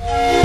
Bye.